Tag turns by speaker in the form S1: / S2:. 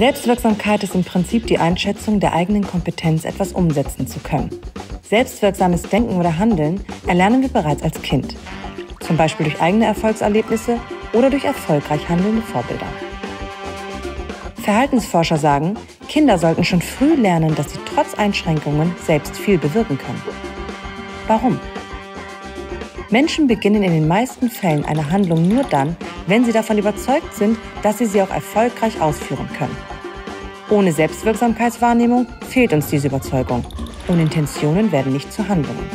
S1: Selbstwirksamkeit ist im Prinzip die Einschätzung der eigenen Kompetenz, etwas umsetzen zu können. Selbstwirksames Denken oder Handeln erlernen wir bereits als Kind. Zum Beispiel durch eigene Erfolgserlebnisse oder durch erfolgreich handelnde Vorbilder. Verhaltensforscher sagen, Kinder sollten schon früh lernen, dass sie trotz Einschränkungen selbst viel bewirken können. Warum? Menschen beginnen in den meisten Fällen eine Handlung nur dann, wenn sie davon überzeugt sind, dass sie sie auch erfolgreich ausführen können. Ohne Selbstwirksamkeitswahrnehmung fehlt uns diese Überzeugung und Intentionen werden nicht zu Handlungen.